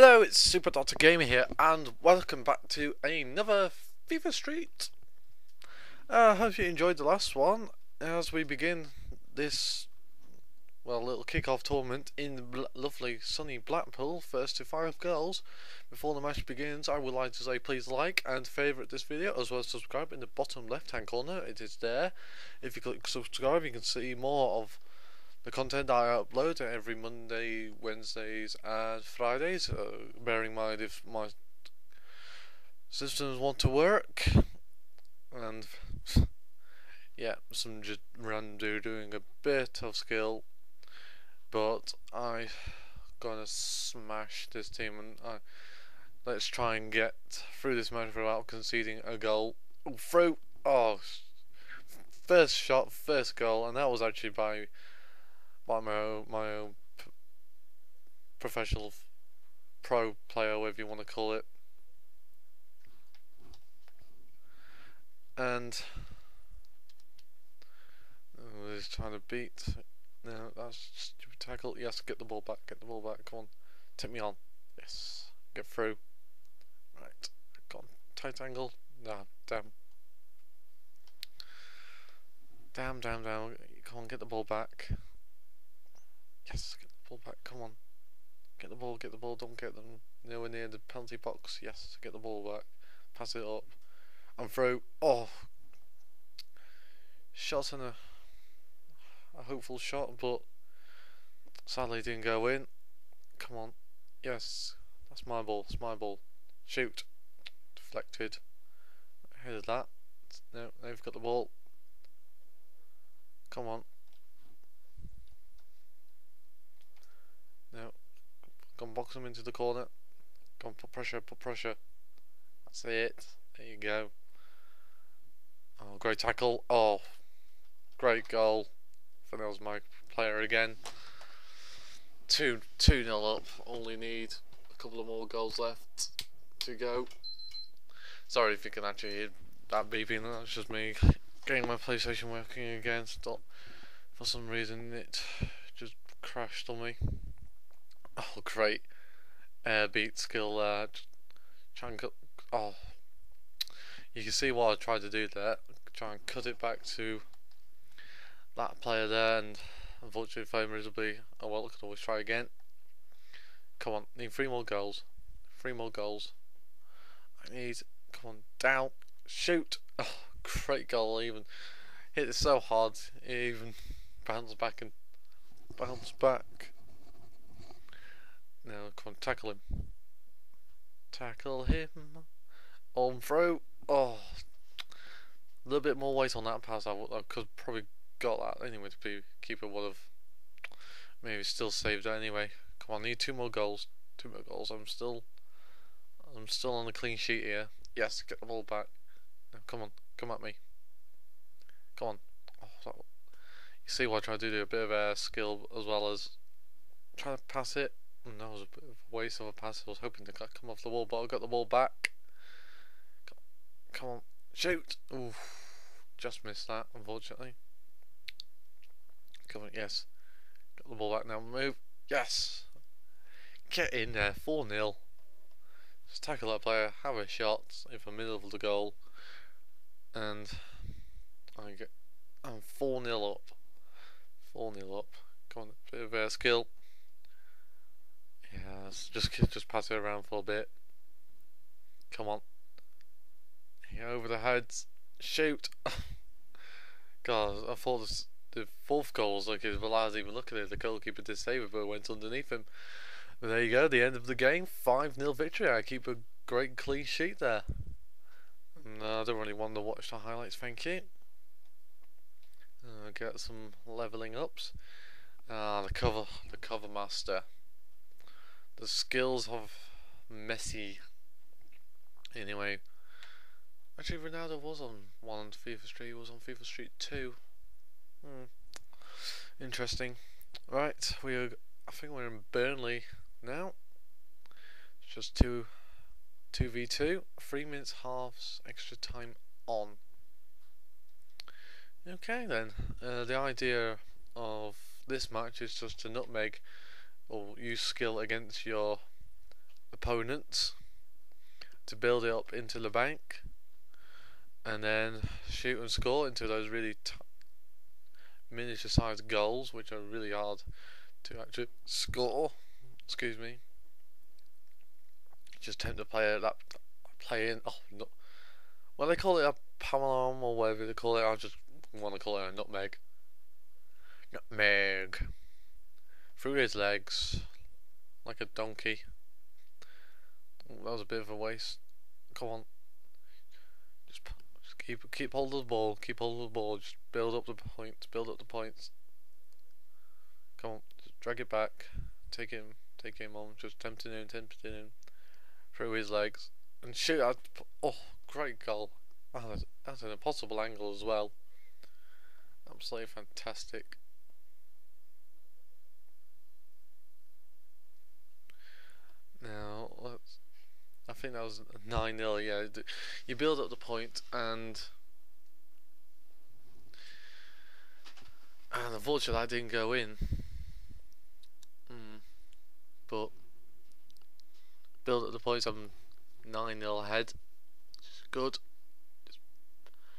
Hello, it's Super Doctor Gamer here, and welcome back to another FIFA Street. I uh, hope you enjoyed the last one as we begin this, well, little kick-off tournament in the lovely sunny Blackpool. First to five goals. Before the match begins, I would like to say please like and favourite this video as well as subscribe in the bottom left-hand corner. It is there. If you click subscribe, you can see more of the content I upload every Monday, Wednesdays, and Fridays. Uh, bearing in mind if my systems want to work, and yeah, some just random doing a bit of skill, but I gonna smash this team and I let's try and get through this match without conceding a goal. Through oh, first shot, first goal, and that was actually by by my own, my own professional pro player, whatever you want to call it. And oh, he's trying to beat. No, that's stupid tackle. Yes, get the ball back. Get the ball back. Come on, take me on. Yes, get through. Right, go on. Tight angle. Nah, damn. Damn, damn, damn. Come on, get the ball back. Yes, get the ball back. Come on. Get the ball, get the ball. Don't get them nowhere near the penalty box. Yes, get the ball back. Pass it up. And through. Oh. Shot in a, a hopeful shot, but sadly didn't go in. Come on. Yes. That's my ball. It's my ball. Shoot. Deflected. Ahead of that. No, they've got the ball. Come on. No. Go and box him into the corner. Go on, put pressure, put pressure. That's it. There you go. Oh, great tackle. Oh, great goal. I think that was my player again. 2 2 nil up. Only need a couple of more goals left to go. Sorry if you can actually hear that beeping. That's just me getting my PlayStation working again. Stop. For some reason, it just crashed on me. Oh, great. Air beat skill there. Uh, try and cut. Oh. You can see what I tried to do there. Try and cut it back to that player there, and unfortunately, failed miserably. Oh well, I could always try again. Come on, need three more goals. Three more goals. I need. Come on, down. Shoot. Oh, great goal. Even hit it so hard. It even bounced back and bounced back. Now come on, tackle him. Tackle him. On throw. Oh, a little bit more weight on that pass. I, could probably got that anyway to be keeper would have maybe still saved it anyway. Come on, need two more goals. Two more goals. I'm still, I'm still on a clean sheet here. Yes, get the ball back. Now, come on, come at me. Come on. Oh, that, you see what I try to do? A bit of a skill as well as trying to pass it. And that was a bit of a waste of a pass. I was hoping to come off the wall, but I got the ball back. Come on, shoot! Ooh, just missed that, unfortunately. Come on, yes. Got the ball back now. Move. Yes. Get in there. 4 0. Just tackle that player, have a shot in the middle of the goal, and I get. I'm 4 0 up. 4 0 up. Come on, bit of uh, skill. Yes, just just pass it around for a bit. Come on. Yeah, over the heads. Shoot. God, I thought this, the fourth goal was like his Velaz even look at it. The goalkeeper did save it, but it went underneath him. But there you go, the end of the game. 5 0 victory. I keep a great clean sheet there. No, I don't really want to watch the highlights, thank you. Uh, get some leveling ups. Ah, the cover, the cover master the skills of Messi. Anyway, actually Ronaldo was on one on FIFA Street. He was on FIFA Street two. Hmm. Interesting. Right, we are. I think we're in Burnley now. It's just two, two v two. Three minutes halves extra time on. Okay then. Uh, the idea of this match is just to nutmeg or use skill against your opponents to build it up into the bank and then shoot and score into those really miniature sized goals which are really hard to actually score excuse me. Just tempt the player that play in oh no well they call it a panna or whatever they call it I just want to call it a nutmeg. Nutmeg through his legs like a donkey that was a bit of a waste. Come on. Just, just keep keep hold of the ball. Keep hold of the ball. Just build up the points. Build up the points. Come on. Just drag it back. Take him. Take him on. Just tempting him. Tempting him. Through his legs. And shoot. Out. Oh, great goal. Oh, that's, that's an impossible angle as well. Absolutely fantastic. Now, I think that was 9 0, yeah. You build up the point and. And unfortunately, that didn't go in. Mm. But. Build up the points, I'm 9 0 ahead. Good. Just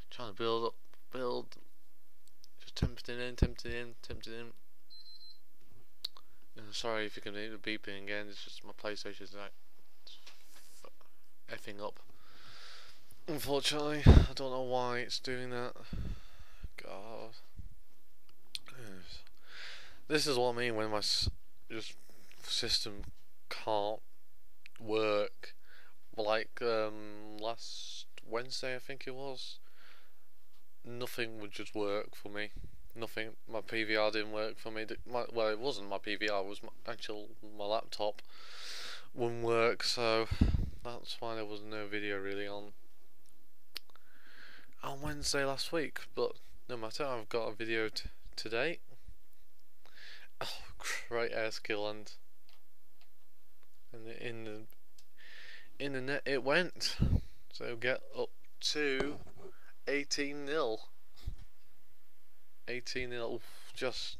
trying to build up, build. Just tempting in, tempting in, tempting in. Sorry if you can hear the beeping again, it's just my PlayStation's like effing up. Unfortunately, I don't know why it's doing that. God. This is what I mean when my just system can't work. Like um, last Wednesday, I think it was. Nothing would just work for me. Nothing. My PVR didn't work for me. My, well, it wasn't my PVR. Was my actual my laptop wouldn't work. So that's why there was no video really on on Wednesday last week. But no matter, I've got a video today. Oh, great air skill and and in the in the net it went. So get up to 18 nil. 18 nil. Just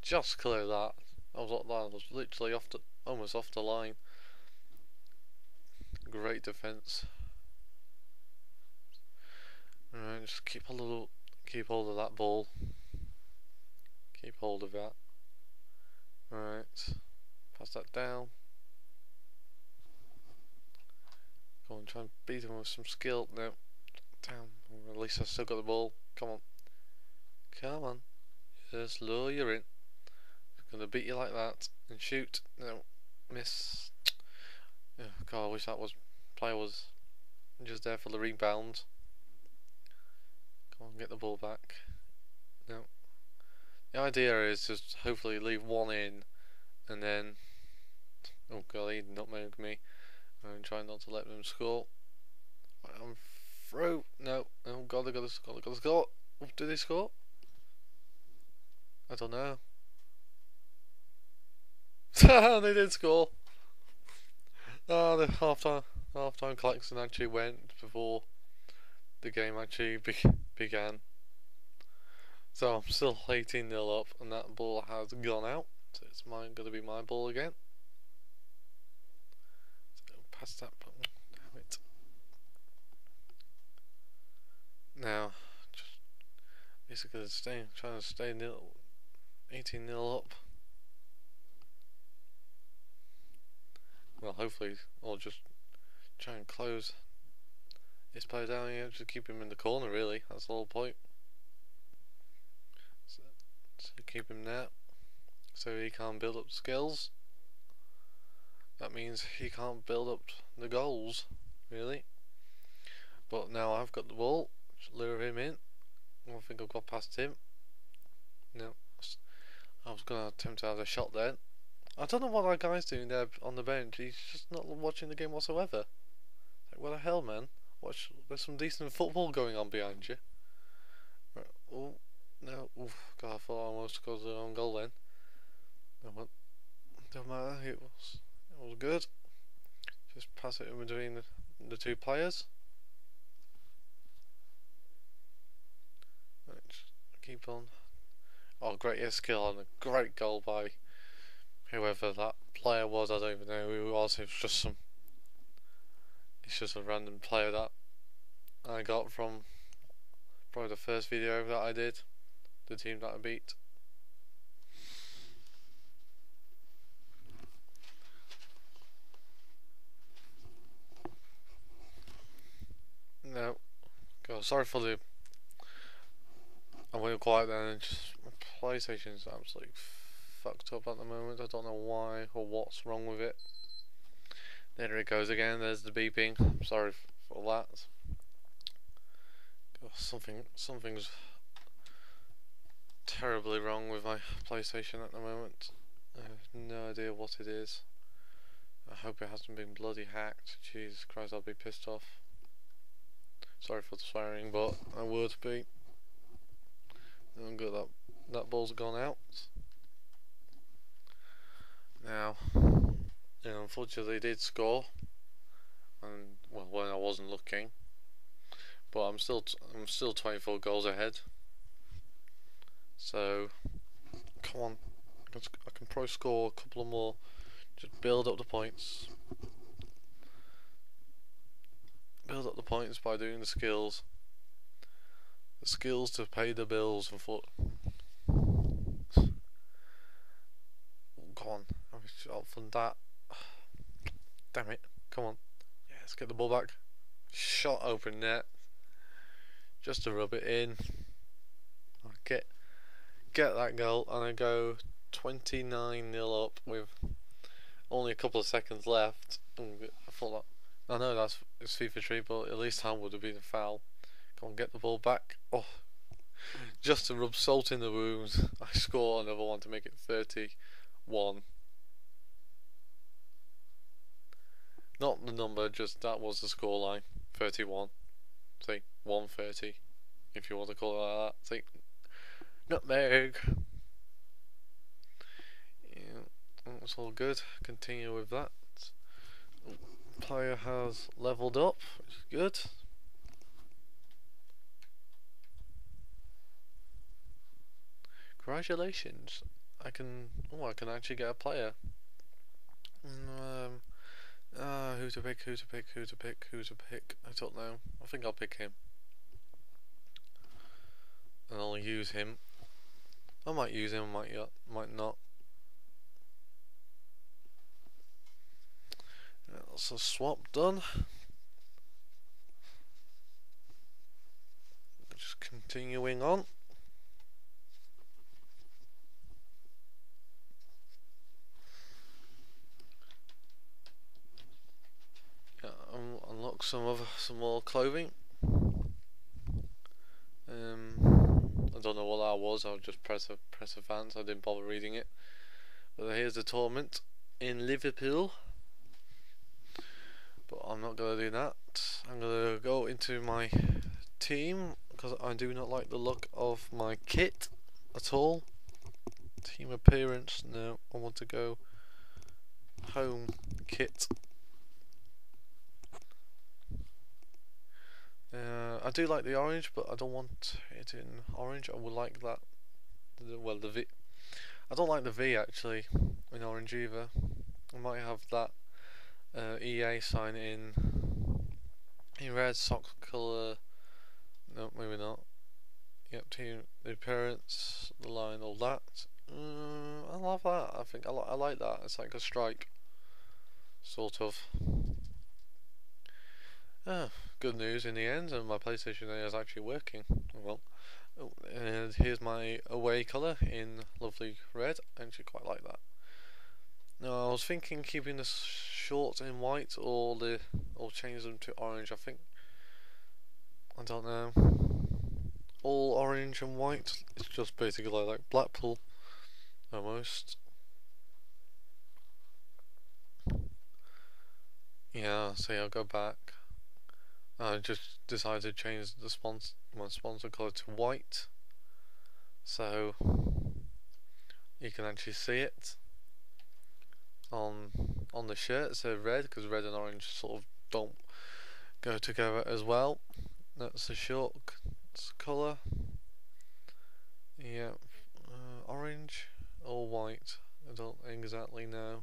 just clear that. I was that was literally off the almost off the line. Great defense. Alright, just keep hold of keep hold of that ball. Keep hold of that. Alright. Pass that down. Go on, try and beat him with some skill. No. Damn. At least I still got the ball. Come on. Come on. Just lure you in. I'm gonna beat you like that. And shoot. No. Miss. Oh, God, I wish that was player was just there for the rebound. Come on, get the ball back. No. The idea is just hopefully leave one in, and then oh god, he nutmegged me. I'm trying not to let them score. I'm through. No. Oh god, they got to score. They got to score. Oh, did they score? I don't know. they did score. Oh, the half time, half time collection actually went before the game actually be began. So I'm still 18 nil up, and that ball has gone out. So it's mine, going to be my ball again. So pass that button. Damn it. Now, just basically staying, trying to stay nil, 18 nil up. well hopefully I'll just try and close this player down here, just keep him in the corner really, that's the whole point. So, so keep him there, so he can't build up skills. That means he can't build up the goals, really. But now I've got the ball, lure him in. I think I've got past him. No, I was going to attempt to have a shot then. I don't know what that guy's doing there on the bench. He's just not watching the game whatsoever. Like, what the hell, man? Watch, there's some decent football going on behind you. Right. Oh, no. Oof, God, I thought I almost scored the own goal then. No, what? Don't matter. It was, it was good. Just pass it in between the, the two players. Right, keep on. Oh, great skill and a great goal by whoever that player was, I don't even know who it was. It was just some. It's just a random player that I got from probably the first video that I did. The team that I beat. No. God, sorry for the. I went quiet then. Just my PlayStation's absolutely fucked up at the moment. I don't know why or what's wrong with it. There it goes again. There's the beeping. sorry for that. Something, something's terribly wrong with my PlayStation at the moment. I have no idea what it is. I hope it hasn't been bloody hacked. Jesus Christ, I'll be pissed off. Sorry for the swearing, but I would be. I'm good. That ball's gone out. Now, unfortunately, they did score, and well, when I wasn't looking, but I'm still I'm still 24 goals ahead. So, come on, I can probably score a couple of more. Just build up the points. build up the points by doing the skills. The skills to pay the bills and foot. Come on, I was out from that. Damn it, come on. Yeah, let's get the ball back. Shot open net. Just to rub it in. Get get that goal and I go 29 nil up with only a couple of seconds left. I thought that I know that's it's FIFA Street, but at least Ham would have been a foul. Come on, get the ball back. Oh, just to rub salt in the wounds, I score another one to make it 31. Not the number, just that was the score line. 31. See, 130, if you want to call it like that. Say nutmeg. Yeah, that's all good. Continue with that player has leveled up, which is good. Congratulations! I can. Oh, I can actually get a player. Um. Uh, who to pick? Who to pick? Who to pick? Who to pick? I don't know. I think I'll pick him, and I'll use him. I might use him. Might might not. That's a swap done. Just continuing on. Yeah, some of some more clothing. Um, I don't know what that was. I'll just press a press a fans. I didn't bother reading it. But here's the tournament in Liverpool but I'm not going to do that. I'm going to go into my team because I do not like the look of my kit at all. Team appearance, no, I want to go home kit. Uh, I do like the orange, but I don't want it in orange. I would like that. Well, the V. I don't like the V actually in orange either. I might have that uh, EA sign in in red sock colour no maybe not yep team the appearance the line all that uh, I love that I think I, I like that it's like a strike sort of ah, good news in the end and my PlayStation is actually working well and here's my away colour in lovely red I actually quite like that now I was thinking keeping the shorts in white or the or change them to orange. I think I don't know. All orange and white. It's just basically like Blackpool almost. Yeah, so I'll go back. I just decided to change the sponsor my sponsor colour to white. So you can actually see it on on the shirt. So red because red and orange sort of don't go together as well. That's the short colour yeah uh, orange or white. I don't exactly know